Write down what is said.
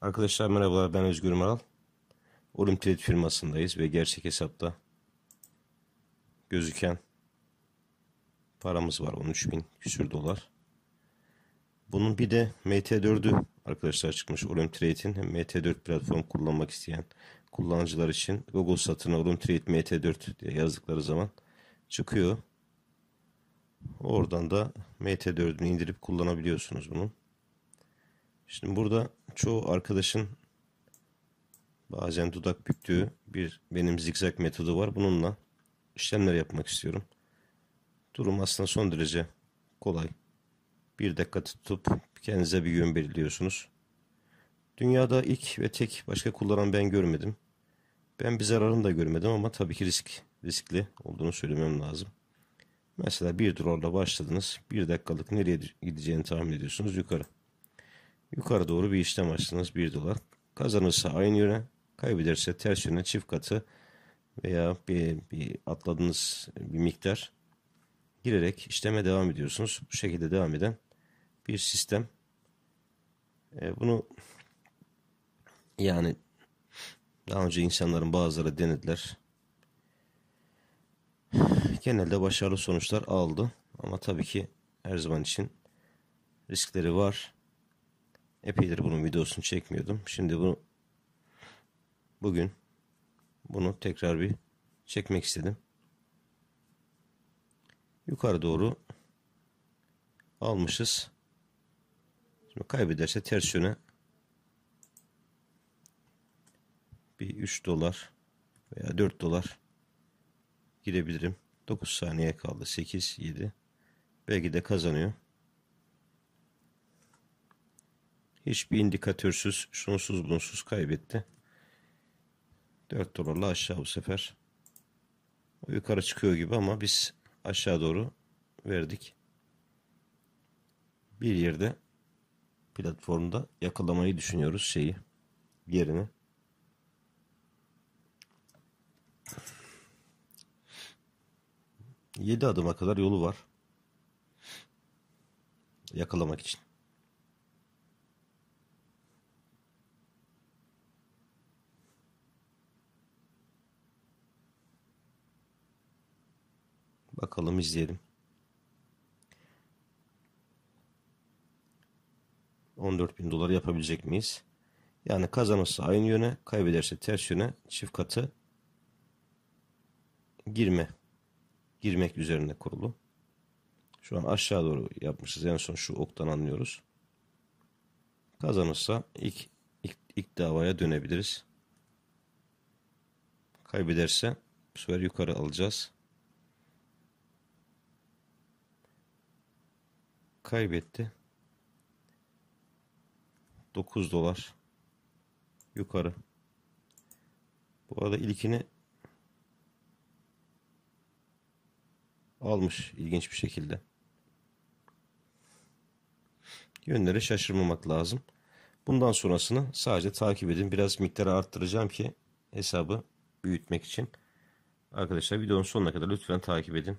Arkadaşlar merhabalar ben Özgür Maral. Olimtrade firmasındayız ve gerçek hesapta gözüken paramız var 13 bin küsür dolar. Bunun bir de MT4'ü arkadaşlar çıkmış Olimtrade'in MT4 platform kullanmak isteyen kullanıcılar için Google satına Olimtrade MT4 diye yazdıkları zaman çıkıyor. Oradan da MT4'ünü indirip kullanabiliyorsunuz bunun. Şimdi burada çoğu arkadaşın bazen dudak büktüğü bir benim zigzag metodu var. Bununla işlemler yapmak istiyorum. Durum aslında son derece kolay. Bir dakika tutup kendinize bir yön belirliyorsunuz. Dünyada ilk ve tek başka kullanan ben görmedim. Ben bir zararını da görmedim ama tabii ki risk riskli olduğunu söylemem lazım. Mesela bir dolarla başladınız. Bir dakikalık nereye gideceğini tahmin ediyorsunuz yukarı. Yukarı doğru bir işlem açtınız 1 dolar. Kazanırsa aynı yöne, kaybederse ters yöne çift katı veya bir, bir atladığınız bir miktar girerek işleme devam ediyorsunuz. Bu şekilde devam eden bir sistem. E, bunu yani daha önce insanların bazıları denediler. Genelde başarılı sonuçlar aldı. Ama tabii ki her zaman için riskleri var. Epeydir bunun videosunu çekmiyordum. Şimdi bunu bugün bunu tekrar bir çekmek istedim. Yukarı doğru almışız. Şimdi kaybederse ters yöne bir 3 dolar veya 4 dolar girebilirim. 9 saniye kaldı. 8, 7. Belki de kazanıyor. Hiçbir indikatörsüz, şunsuz bunsuz kaybetti. 4 dolarla aşağı bu sefer. Yukarı çıkıyor gibi ama biz aşağı doğru verdik. Bir yerde platformda yakalamayı düşünüyoruz şeyi yerini. Yedi adıma kadar yolu var. Yakalamak için. Bakalım izleyelim. 14 bin dolar yapabilecek miyiz? Yani kazanırsa aynı yöne, kaybederse ters yöne çift katı girme. Girmek üzerine kurulu. Şu an aşağı doğru yapmışız. En son şu oktan anlıyoruz. Kazanırsa ilk, ilk, ilk davaya dönebiliriz. Kaybederse bu sefer yukarı alacağız. Kaybetti. 9 dolar yukarı. Bu arada ilkini almış ilginç bir şekilde. Yönleri şaşırmamak lazım. Bundan sonrasını sadece takip edin. Biraz miktarı arttıracağım ki hesabı büyütmek için. Arkadaşlar videonun sonuna kadar lütfen takip edin.